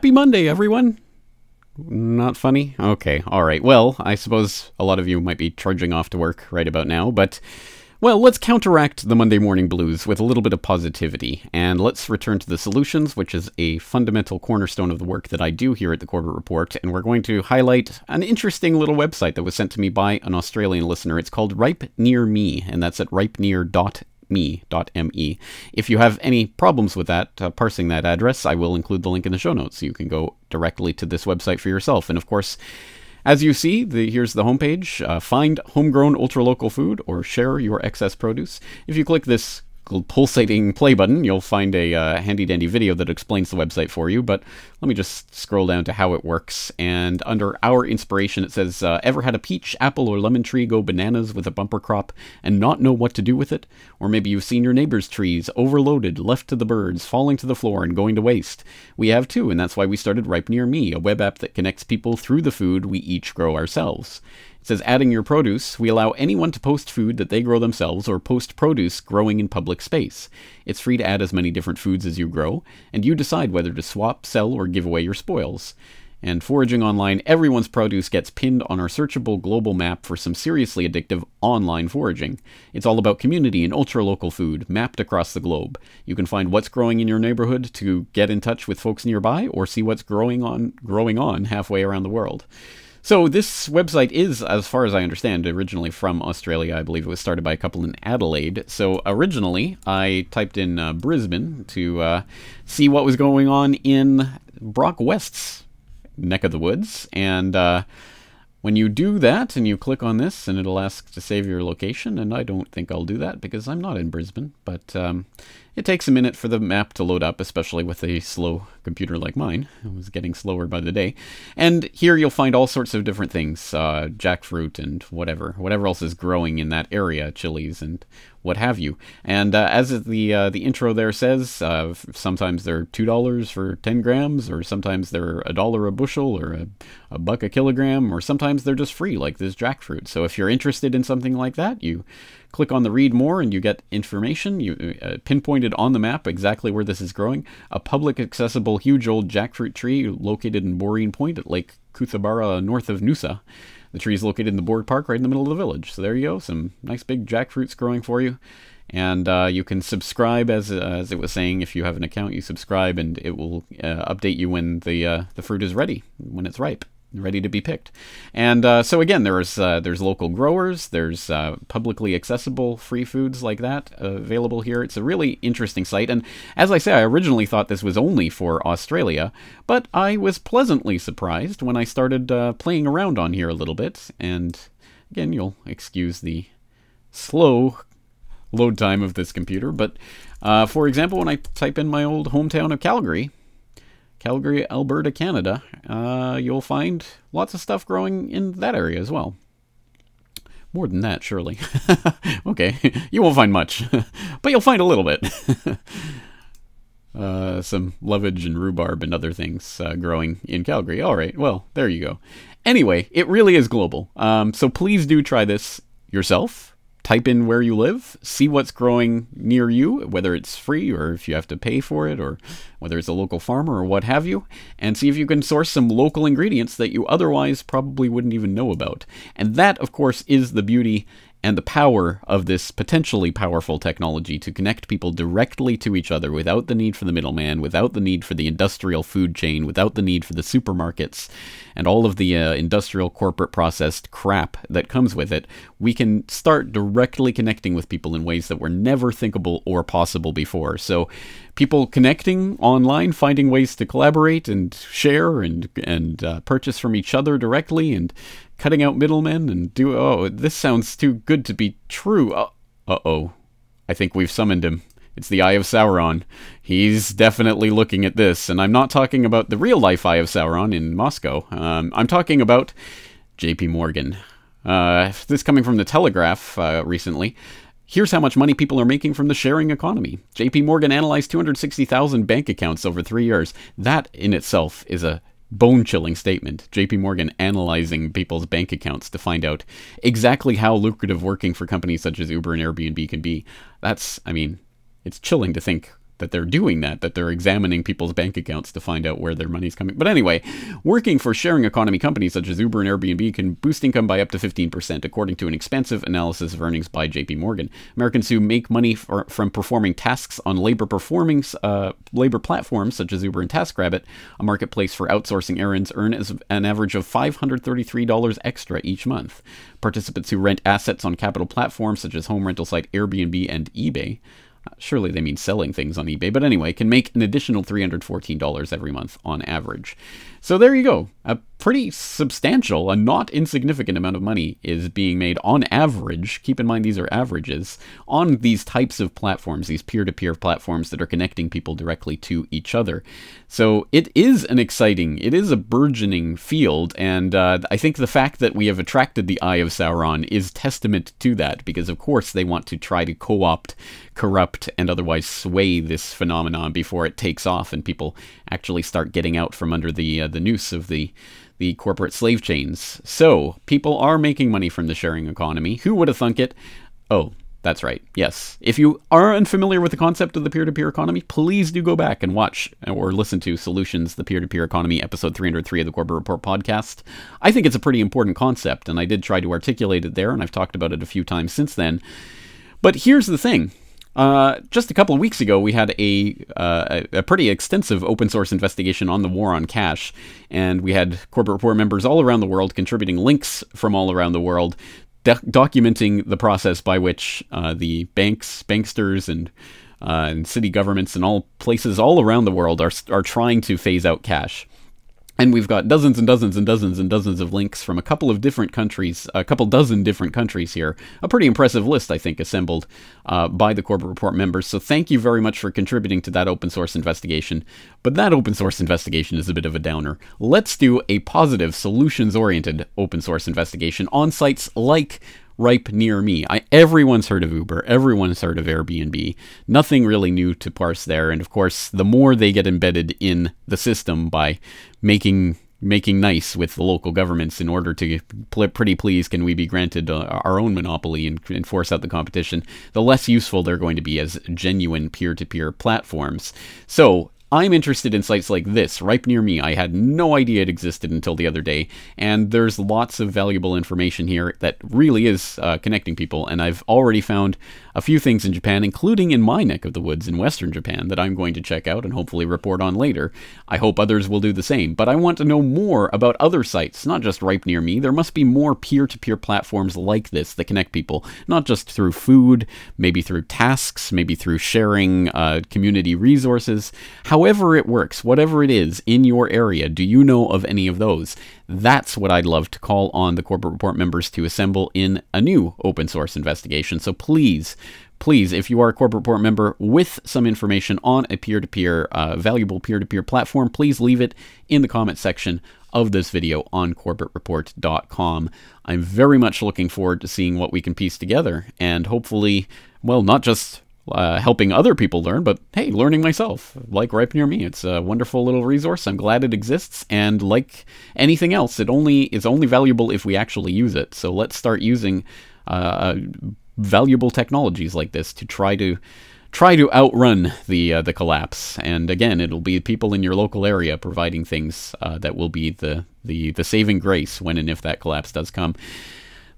Happy Monday, everyone! Not funny? Okay, alright. Well, I suppose a lot of you might be trudging off to work right about now, but. Well, let's counteract the Monday morning blues with a little bit of positivity, and let's return to the solutions, which is a fundamental cornerstone of the work that I do here at the Corbett Report, and we're going to highlight an interesting little website that was sent to me by an Australian listener. It's called Ripe Near Me, and that's at ripenear.me me.me. If you have any problems with that, uh, parsing that address, I will include the link in the show notes so you can go directly to this website for yourself. And of course, as you see, the, here's the homepage. Uh, find homegrown ultra-local food or share your excess produce. If you click this pulsating play button, you'll find a uh, handy dandy video that explains the website for you. But let me just scroll down to how it works. And under our inspiration, it says, uh, Ever had a peach, apple, or lemon tree go bananas with a bumper crop and not know what to do with it? Or maybe you've seen your neighbor's trees overloaded, left to the birds, falling to the floor, and going to waste. We have too, and that's why we started Ripe Near Me, a web app that connects people through the food we each grow ourselves. It says adding your produce, we allow anyone to post food that they grow themselves or post produce growing in public space. It's free to add as many different foods as you grow, and you decide whether to swap, sell, or give away your spoils. And foraging online, everyone's produce gets pinned on our searchable global map for some seriously addictive online foraging. It's all about community and ultra local food mapped across the globe. You can find what's growing in your neighborhood to get in touch with folks nearby or see what's growing on growing on halfway around the world. So this website is, as far as I understand, originally from Australia. I believe it was started by a couple in Adelaide. So originally, I typed in uh, Brisbane to uh, see what was going on in Broc West's neck of the woods, and uh, when you do that and you click on this, and it'll ask to save your location, and I don't think I'll do that because I'm not in Brisbane, but um, it takes a minute for the map to load up, especially with a slow computer like mine. It was getting slower by the day. And here you'll find all sorts of different things, uh, jackfruit and whatever, whatever else is growing in that area, chilies and what have you. And uh, as the uh, the intro there says, uh, sometimes they're two dollars for ten grams, or sometimes they're a dollar a bushel, or a, a buck a kilogram, or sometimes they're just free, like this jackfruit. So if you're interested in something like that, you click on the read more and you get information. You uh, pinpointed on the map exactly where this is growing. A public accessible huge old jackfruit tree located in Boreen Point at Lake Cootharaba north of Noosa. The tree is located in the Borg Park right in the middle of the village. So there you go, some nice big jackfruits growing for you. And uh, you can subscribe, as, uh, as it was saying, if you have an account, you subscribe and it will uh, update you when the, uh, the fruit is ready, when it's ripe ready to be picked. And uh, so again, there's uh, there's local growers, there's uh, publicly accessible free foods like that available here. It's a really interesting site. And as I say, I originally thought this was only for Australia, but I was pleasantly surprised when I started uh, playing around on here a little bit. And again, you'll excuse the slow load time of this computer, but uh, for example, when I type in my old hometown of Calgary, Calgary, Alberta, Canada, uh, you'll find lots of stuff growing in that area as well. More than that, surely. okay, you won't find much, but you'll find a little bit. uh, some lovage and rhubarb and other things uh, growing in Calgary. All right, well, there you go. Anyway, it really is global. Um, so please do try this yourself type in where you live, see what's growing near you, whether it's free or if you have to pay for it, or whether it's a local farmer or what have you, and see if you can source some local ingredients that you otherwise probably wouldn't even know about. And that, of course, is the beauty and the power of this potentially powerful technology to connect people directly to each other without the need for the middleman, without the need for the industrial food chain, without the need for the supermarkets and all of the uh, industrial corporate processed crap that comes with it, we can start directly connecting with people in ways that were never thinkable or possible before. So, people connecting online, finding ways to collaborate and share and and uh, purchase from each other directly, and cutting out middlemen and do. Oh, this sounds too good to be true. Uh uh oh. I think we've summoned him. It's the Eye of Sauron. He's definitely looking at this, and I'm not talking about the real life Eye of Sauron in Moscow. Um, I'm talking about J.P. Morgan. Uh, this coming from the Telegraph uh, recently. Here's how much money people are making from the sharing economy. JP Morgan analyzed 260,000 bank accounts over three years. That in itself is a bone chilling statement. JP Morgan analyzing people's bank accounts to find out exactly how lucrative working for companies such as Uber and Airbnb can be. That's, I mean, it's chilling to think that they're doing that, that they're examining people's bank accounts to find out where their money's coming. But anyway, working for sharing economy companies such as Uber and Airbnb can boost income by up to 15%, according to an expansive analysis of earnings by JP Morgan. Americans who make money for, from performing tasks on labor performing uh, labor platforms such as Uber and TaskRabbit, a marketplace for outsourcing errands, earn an average of $533 extra each month. Participants who rent assets on capital platforms such as home rental site Airbnb and eBay surely they mean selling things on eBay, but anyway, can make an additional $314 every month on average. So there you go. A pretty substantial, a not insignificant amount of money is being made on average. Keep in mind these are averages on these types of platforms, these peer to peer platforms that are connecting people directly to each other. So it is an exciting, it is a burgeoning field, and uh, I think the fact that we have attracted the Eye of Sauron is testament to that, because of course they want to try to co opt, corrupt, and otherwise sway this phenomenon before it takes off and people actually start getting out from under the uh, the noose of the the corporate slave chains. So people are making money from the sharing economy. Who would have thunk it? Oh, that's right. Yes. If you are unfamiliar with the concept of the peer to peer economy, please do go back and watch or listen to Solutions, the Peer to Peer Economy, episode 303 of the Corbett Report podcast. I think it's a pretty important concept, and I did try to articulate it there, and I've talked about it a few times since then. But here's the thing uh, just a couple of weeks ago, we had a, uh, a pretty extensive open source investigation on the war on cash, and we had Corbett Report members all around the world contributing links from all around the world, documenting the process by which uh, the banks, banksters, and uh, and city governments and all places all around the world are are trying to phase out cash. And we've got dozens and dozens and dozens and dozens of links from a couple of different countries, a couple dozen different countries here. A pretty impressive list, I think, assembled uh, by the Corbett Report members. So thank you very much for contributing to that open source investigation. But that open source investigation is a bit of a downer. Let's do a positive, solutions oriented open source investigation on sites like ripe near me. I, everyone's heard of Uber, everyone's heard of Airbnb. Nothing really new to parse there. And of course, the more they get embedded in the system by making making nice with the local governments in order to pretty please can we be granted uh, our own monopoly and, force out the competition the less useful they're going to be as genuine peer-to-peer platforms so I'm interested in sites like this, Ripe Near Me. I had no idea it existed until the other day, and there's lots of valuable information here that really is uh, connecting people, and I've already found a few things in Japan, including in my neck of the woods in western Japan, that I'm going to check out and hopefully report on later. I hope others will do the same, but I want to know more about other sites, not just Ripe Near Me. There must be more peer to peer platforms like this that connect people, not just through food, maybe through tasks, maybe through sharing uh, community resources. However, it works, whatever it is in your area, do you know of any of those? That's what I'd love to call on the Corbett Report members to assemble in a new open source investigation. So please, please, if you are a Corbett Report member with some information on a peer to peer, valuable peer to peer platform, please leave it in the comment section of this video on corbettreport.com. I'm very much looking forward to seeing what we can piece together and hopefully, well, not just uh, helping other people learn, but hey, learning myself, like Ripe Near Me. It's a wonderful little resource. I'm glad it exists, and like anything else, it only is only valuable if we actually use it. So let's start using uh, valuable technologies like this to try to try to outrun the uh, the collapse. And again, it'll be people in your local area providing things uh, that will be the, the the saving grace when and if that collapse does come.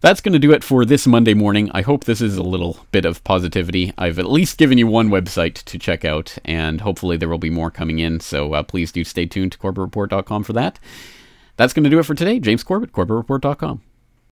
That's going to do it for this Monday morning. I hope this is a little bit of positivity. I've at least given you one website to check out, and hopefully there will be more coming in. So uh, please do stay tuned to CorbettReport.com for that. That's going to do it for today. James Corbett, CorbettReport.com.